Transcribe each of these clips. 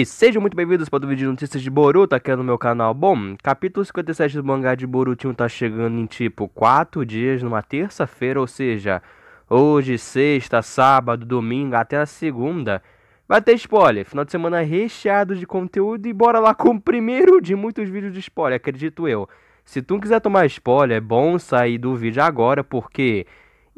E sejam muito bem-vindos para o vídeo de notícias de Boruto aqui no meu canal. Bom, capítulo 57 do mangá de Boruto tá chegando em tipo 4 dias numa terça-feira, ou seja, hoje, sexta, sábado, domingo, até a segunda. Vai ter spoiler, final de semana recheado de conteúdo e bora lá com o primeiro de muitos vídeos de spoiler, acredito eu. Se tu quiser tomar spoiler, é bom sair do vídeo agora, porque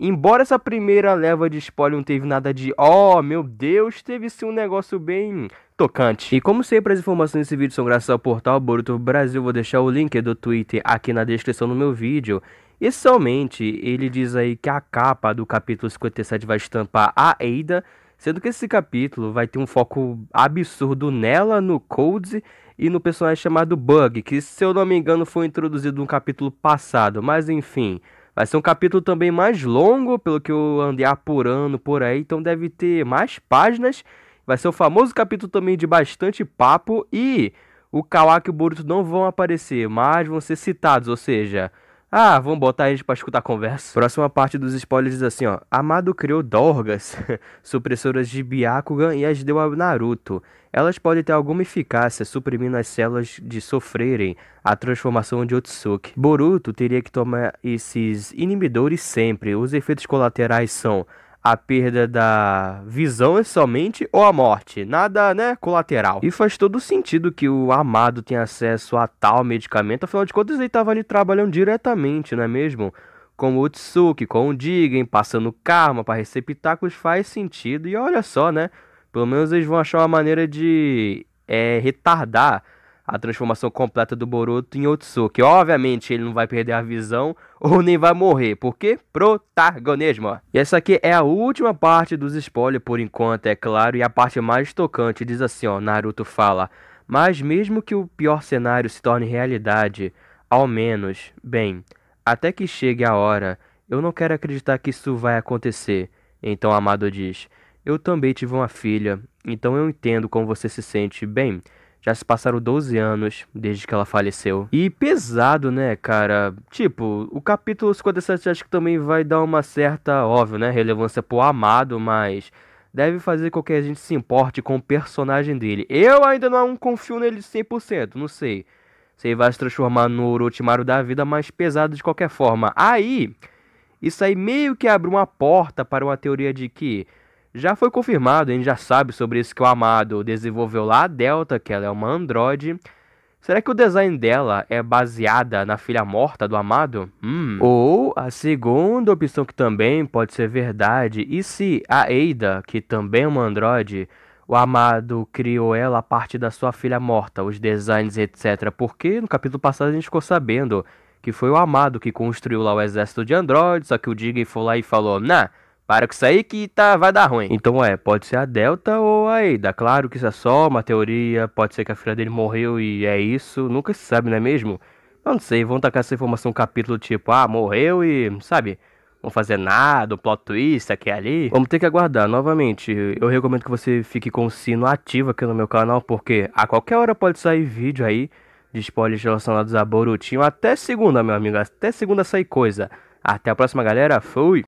Embora essa primeira leva de spoiler não teve nada de oh meu Deus, teve sim um negócio bem tocante. E como sempre as informações desse vídeo são graças ao portal Boruto Brasil, vou deixar o link do Twitter aqui na descrição do meu vídeo. E somente ele diz aí que a capa do capítulo 57 vai estampar a Eida, sendo que esse capítulo vai ter um foco absurdo nela, no Codes e no personagem chamado Bug, que se eu não me engano foi introduzido no capítulo passado, mas enfim... Vai ser um capítulo também mais longo, pelo que eu andei apurando por aí, então deve ter mais páginas. Vai ser o famoso capítulo também de bastante papo e o Kawaki e o Boruto não vão aparecer, mas vão ser citados, ou seja, ah, vamos botar a pra escutar a conversa. Próxima parte dos spoilers diz assim, ó. Amado criou Dorgas, supressoras de Byakugan e as deu a Naruto. Elas podem ter alguma eficácia suprimindo as células de sofrerem a transformação de Otsuki. Boruto teria que tomar esses inibidores sempre. Os efeitos colaterais são a perda da visão somente ou a morte, nada, né, colateral. E faz todo sentido que o amado tenha acesso a tal medicamento, afinal de contas ele estava ali trabalhando diretamente, não é mesmo? Com o Utsuki, com o Jigen, passando karma para receptáculos, faz sentido. E olha só, né? Pelo menos eles vão achar uma maneira de é, retardar a transformação completa do Boruto em Otsuki. Obviamente ele não vai perder a visão ou nem vai morrer, porque protagonismo. E essa aqui é a última parte dos spoilers por enquanto, é claro, e a parte mais tocante diz assim, ó, Naruto fala: "Mas mesmo que o pior cenário se torne realidade, ao menos, bem, até que chegue a hora, eu não quero acreditar que isso vai acontecer." Então Amado diz: "Eu também tive uma filha, então eu entendo como você se sente. Bem, já se passaram 12 anos desde que ela faleceu. E pesado, né, cara? Tipo, o capítulo 57 acho que também vai dar uma certa, óbvio, né, relevância pro amado, mas deve fazer com que a gente se importe com o personagem dele. Eu ainda não confio nele 100%, não sei. Se ele vai se transformar no Orochimaru da vida, mas pesado de qualquer forma. Aí, isso aí meio que abre uma porta para uma teoria de que já foi confirmado, a gente já sabe sobre isso que o Amado desenvolveu lá a Delta, que ela é uma androide. Será que o design dela é baseada na filha morta do Amado? Hum. Ou a segunda opção que também pode ser verdade, e se a Eida, que também é uma androide, o Amado criou ela a partir da sua filha morta, os designs, etc. Porque no capítulo passado a gente ficou sabendo que foi o Amado que construiu lá o exército de androides, só que o Jigen foi lá e falou, nah, para com isso aí que tá, vai dar ruim. Então é, pode ser a Delta ou a Ada. Claro que isso é só uma teoria, pode ser que a filha dele morreu e é isso. Nunca se sabe, não é mesmo? Não sei, vão tacar essa informação no capítulo tipo, ah, morreu e, sabe, não fazer nada, o plot twist aqui e ali. Vamos ter que aguardar. Novamente, eu recomendo que você fique com o sino ativo aqui no meu canal, porque a qualquer hora pode sair vídeo aí de spoilers relacionados a Borutinho. Até segunda, meu amigo, até segunda sair coisa. Até a próxima, galera. Fui!